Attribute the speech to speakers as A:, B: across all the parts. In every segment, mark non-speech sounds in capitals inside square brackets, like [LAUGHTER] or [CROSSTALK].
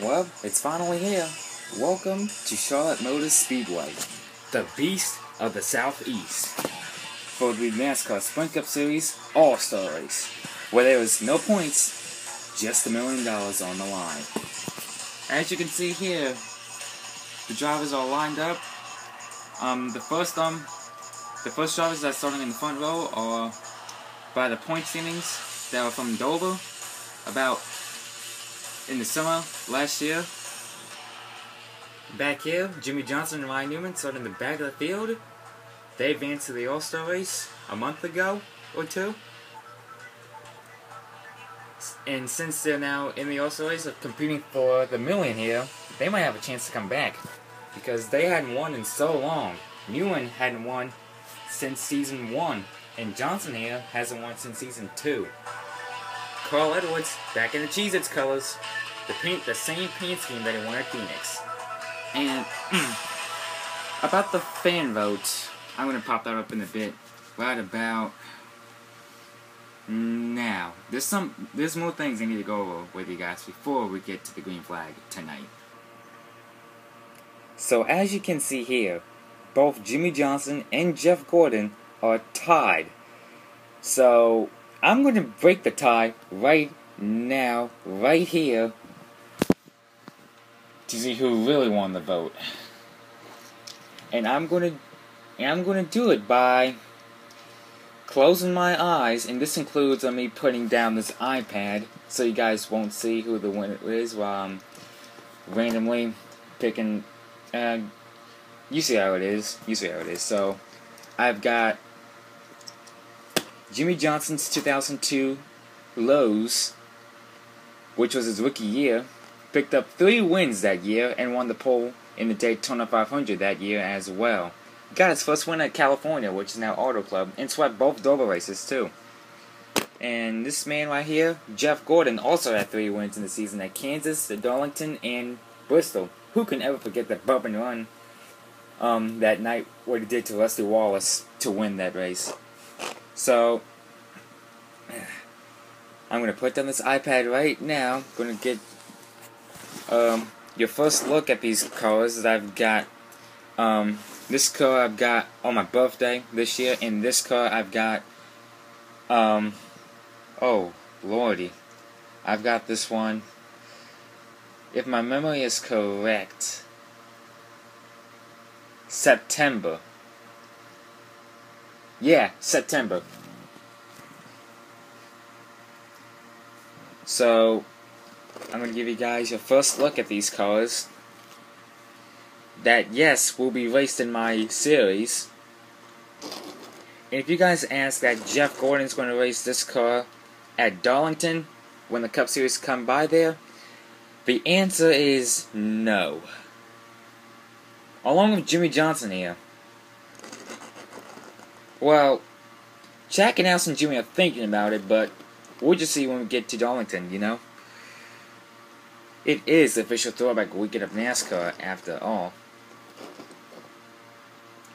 A: Well, it's finally here. Welcome to Charlotte Motor Speedway, the beast of the southeast, for the NASCAR Sprint Cup Series All-Star Race, where there is no points, just a million dollars on the line. As you can see here, the drivers are lined up. Um, the first um, the first drivers that are starting in the front row are by the point standings that are from Dover, about in the summer last year. Back here, Jimmie Johnson and Ryan Newman started in the back of the field. They advanced to the All-Star race a month ago or two. And since they're now in the All-Star race of competing for the million here, they might have a chance to come back. Because they hadn't won in so long. Newman hadn't won since season one. And Johnson here hasn't won since season two. Carl Edwards back in the Cheez-Its colors. The paint, the same paint scheme that he won at Phoenix. And [CLEARS THROAT] about the fan vote, I'm gonna pop that up in a bit. Right about now. There's some there's more things I need to go over with you guys before we get to the green flag tonight. So as you can see here, both Jimmie Johnson and Jeff Gordon are tied. So I'm going to break the tie right now, right here, to see who really won the vote. And I'm going to, and I'm going to do it by closing my eyes, and this includes uh, me putting down this iPad so you guys won't see who the winner is while I'm randomly picking. Uh, you see how it is. You see how it is. So I've got Jimmie Johnson's 2002 Lowe's, which was his rookie year, picked up three wins that year and won the pole in the Daytona 500 that year as well. Got his first win at California, which is now Auto Club, and swept both Dover races too. And this man right here, Jeff Gordon, also had three wins in the season at Kansas, Darlington, and Bristol. Who can ever forget that bump and run um, that night, what he did to Rusty Wallace to win that race? So, I'm going to put down this iPad right now. going to get um, your first look at these cars that I've got. Um, this car I've got on my birthday this year, and this car I've got, um, oh, lordy. I've got this one, if my memory is correct, September. Yeah, September. So, I'm going to give you guys your first look at these cars. That, yes, will be raced in my series. And if you guys ask that Jeff Gordon's going to race this car at Darlington when the Cup Series come by there, the answer is no. Along with Jimmie Johnson here. Well, Jack and Allison Jimmy are thinking about it, but we'll just see when we get to Darlington, you know? It is the official throwback weekend of NASCAR, after all.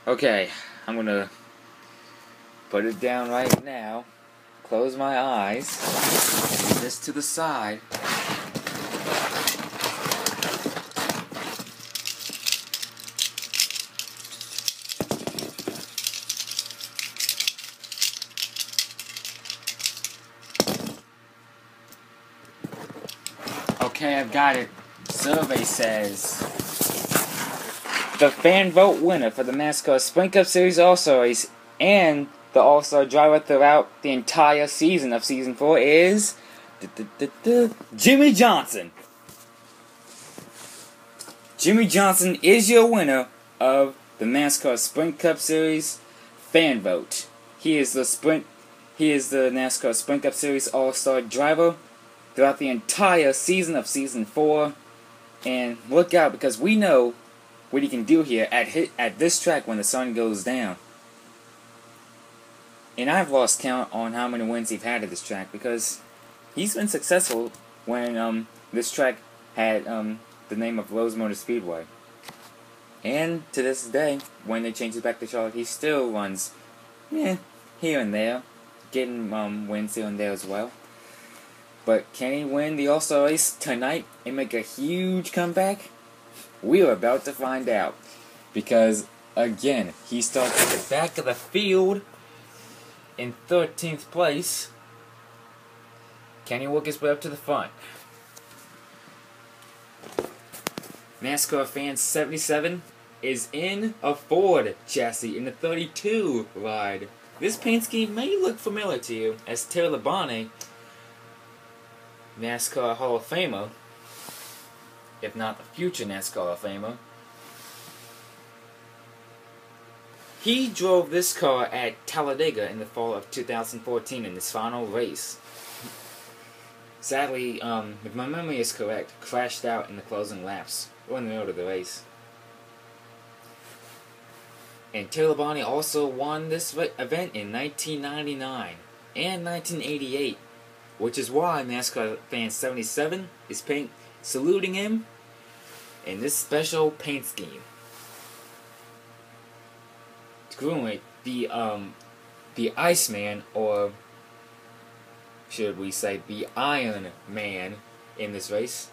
A: Okay, I'm gonna put it down right now, close my eyes, this to the side. Got it. Survey says the fan vote winner for the NASCAR Sprint Cup Series All Stars and the All Star driver throughout the entire season of Season 4 is Jimmie Johnson. Jimmie Johnson is your winner of the NASCAR Sprint Cup Series fan vote. He is the sprint he is the NASCAR Sprint Cup Series All Star driver throughout the entire season of season four. And look out because we know what he can do here at hit, at this track when the sun goes down. And I've lost count on how many wins he's had at this track because he's been successful when um, this track had um, the name of Lowe's Motor Speedway. And to this day, when they changed it back to Charlotte, he still runs, yeah, here and there, getting um, wins here and there as well. But can he win the All Star race tonight and make a huge comeback? We are about to find out. Because, again, he starts at the back of the field in 13th place. Can he work his way up to the front? NASCAR Fan 77 is in a Ford chassis in the 32 ride. This paint scheme may look familiar to you as Terry Labonte, NASCAR Hall of Famer, if not the future NASCAR Hall of Famer. He drove this car at Talladega in the fall of 2014 in his final race. Sadly, um, if my memory is correct, crashed out in the closing laps, or in the middle of the race. And Terry Labonte also won this event in 1999 and 1988, which is why NASCAR Fan 77 is paint saluting him in this special paint scheme. Currently, the um, the Iceman, or should we say the Iron Man, in this race,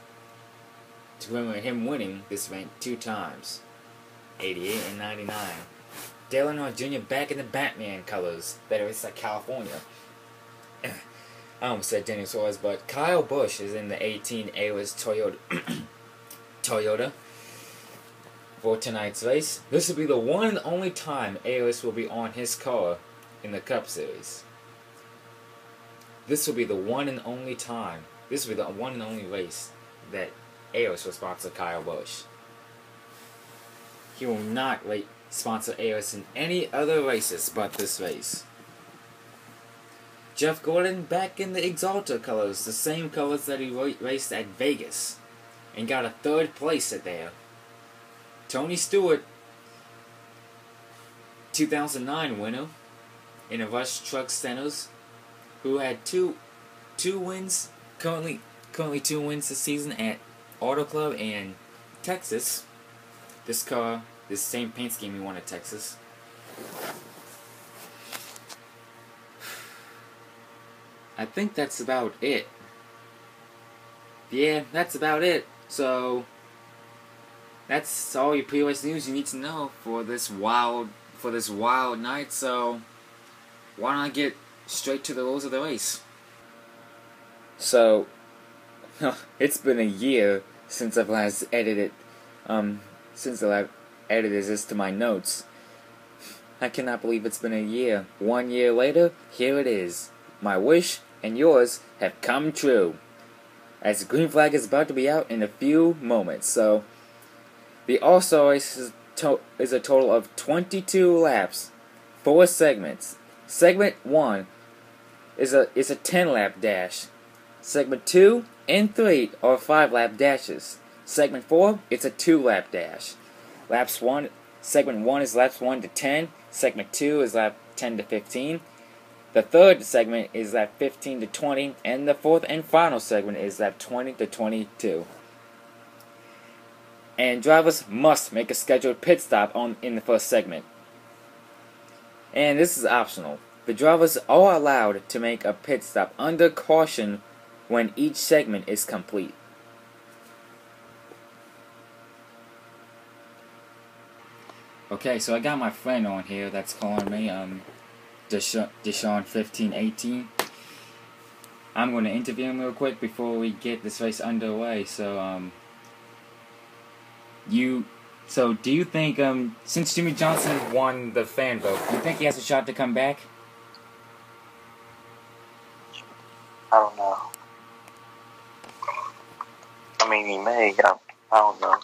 A: to remember him winning this event two times, 88 and 99. Dale Earnhardt Jr. back in the Batman colors that are like California. I almost said Daniel Suarez, but Kyle Busch is in the 18 A-list Toyota. [CLEARS THROAT] Toyota for tonight's race. This will be the one and only time A-list will be on his car in the Cup Series. This will be the one and only time. This will be the one and only race that A-list will sponsor Kyle Busch. He will not wait sponsor AOS in any other races but this race. Jeff Gordon back in the Axalta colors, the same colors that he raced at Vegas, and got a third place at there. Tony Stewart, 2009 winner in a Rush Truck Centers, who had two two wins currently currently two wins this season at Auto Club and Texas. This car this same paint scheme he won at Texas. I think that's about it. Yeah, that's about it. So that's all your POS news you need to know for this wild for this wild night. So why don't I get straight to the rules of the race? So [LAUGHS] it's been a year since I've last edited um since I last edited this to my notes. I cannot believe it's been a year. One year later, here it is. My wish and yours have come true. As the green flag is about to be out in a few moments, so the All Star is, is a total of 22 laps, four segments. Segment one is a is a 10 lap dash. Segment two and three are five lap dashes. Segment four, it's a two lap dash. Laps 1, segment 1 is laps 1 to 10, segment 2 is lap 10 to 15, the third segment is lap 15 to 20, and the fourth and final segment is lap 20 to 22. And drivers must make a scheduled pit stop on in the first segment. And this is optional. The drivers are allowed to make a pit stop under caution when each segment is complete. Okay, so I got my friend on here that's calling me, um, Deshaun1518. I'm going to interview him real quick before we get this race underway. So, um, you, so do you think, um, since Jimmie Johnson won the fan vote, do you think he has a shot to come back?
B: I don't know. I mean, he may. I, I don't know.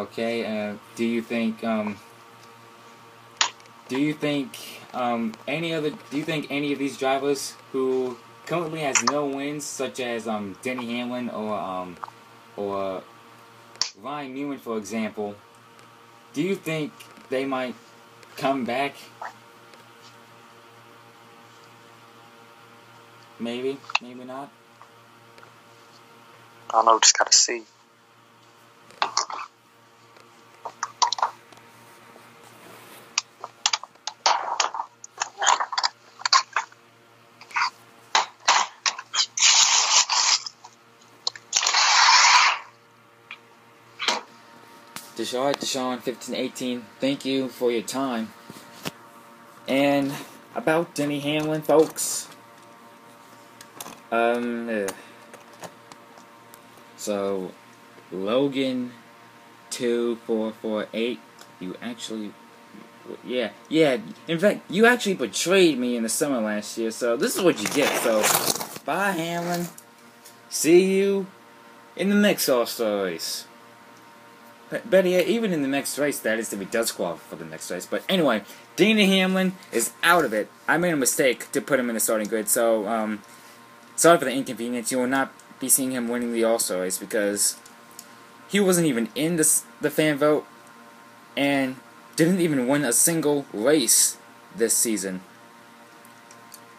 A: Okay, uh, do you think um, do you think um, any other do you think any of these drivers who currently has no wins, such as um, Denny Hamlin or um, or Ryan Newman, for example, do you think they might come back? Maybe, maybe not.
B: I don't know. Just gotta see.
A: Deshaun, Deshaun, 1518, thank you for your time. And about Denny Hamlin, folks. Um, uh, so, Logan 2448, you actually, yeah, yeah, in fact, you actually betrayed me in the summer last year, so this is what you get, so, bye Hamlin. See you in the next All-Star race. Better yet, even in the next race, that is if he does qualify for the next race. But anyway, Denny Hamlin is out of it. I made a mistake to put him in the starting grid, so um, sorry for the inconvenience. You will not be seeing him winning the All-Star race because he wasn't even in the, the fan vote and didn't even win a single race this season.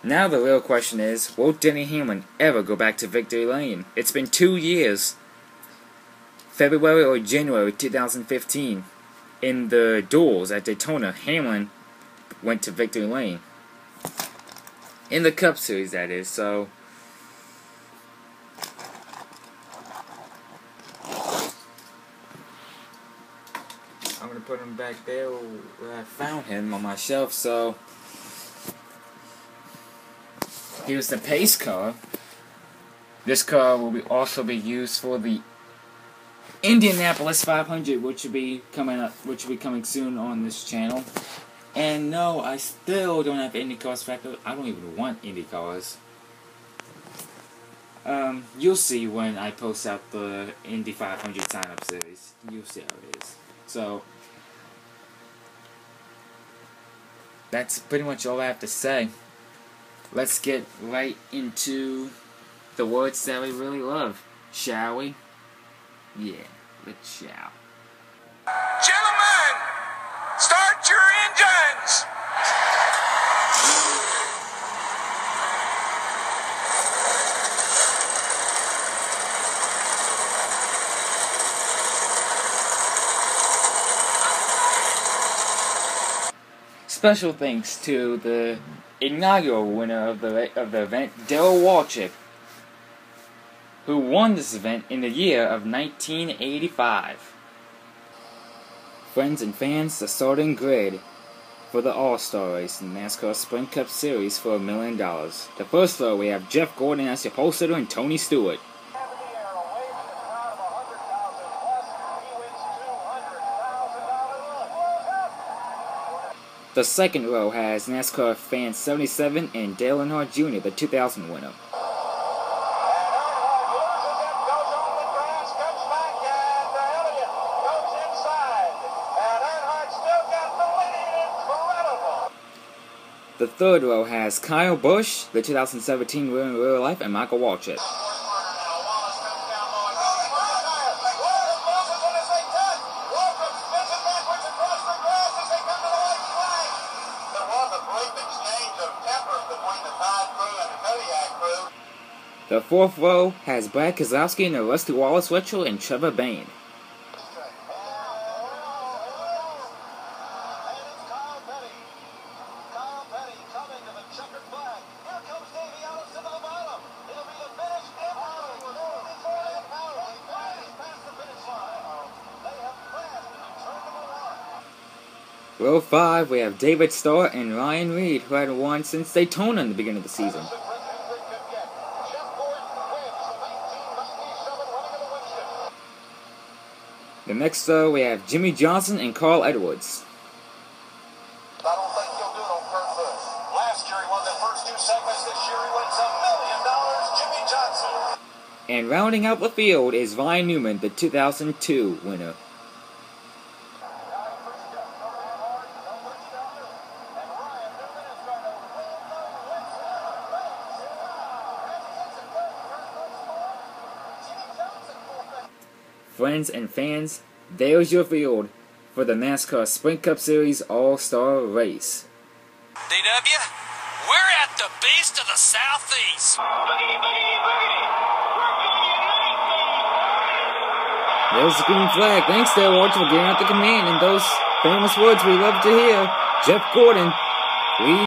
A: Now the real question is, will Denny Hamlin ever go back to victory lane? It's been two years February or January 2015, in the duels at Daytona, Hamlin went to victory lane. In the Cup Series, that is. So, I'm gonna put him back there where I found him on my shelf. So, here's the pace car. This car will be also be used for the Indianapolis 500, which will be coming up, which will be coming soon on this channel. And no, I still don't have Indy cars factor. I don't even want Indy cars. Um, you'll see when I post out the Indy 500 sign up series. You'll see how it is. So, that's pretty much all I have to say. Let's get right into the words that we really love, shall we? Yeah, let's shout.
C: Gentlemen, start your engines!
A: Special thanks to the inaugural winner of the of the event, Darrell Waltrip, who won this event in the year of 1985. Friends and fans, the starting grid for the All-Star race in the NASCAR Sprint Cup Series for a million dollars. The first row, we have Jeff Gordon as your sitter and Tony Stewart. The second row has NASCAR fan 77 and Dale Earnhardt Jr., the 2000 winner. The third row has Kyle Busch, the 2017 winner in real life, and Michael Waltrip. The fourth row has Brad Keselowski and the Rusty Wallace retro and Trevor Bayne. 5, we have David Starr and Ryan Reed, who had won since Daytona in the beginning of the season. The next row, we have Jimmie Johnson and Carl Edwards. And rounding out the field is Ryan Newman, the 2002 winner. Friends and fans, there's your field for the NASCAR Sprint Cup Series All-Star Race.
D: DW, we're at the beast of the southeast.
A: There's the green flag. Thanks, Dale Watch, for getting out the command and those famous words we love to hear. Jeff Gordon, lead.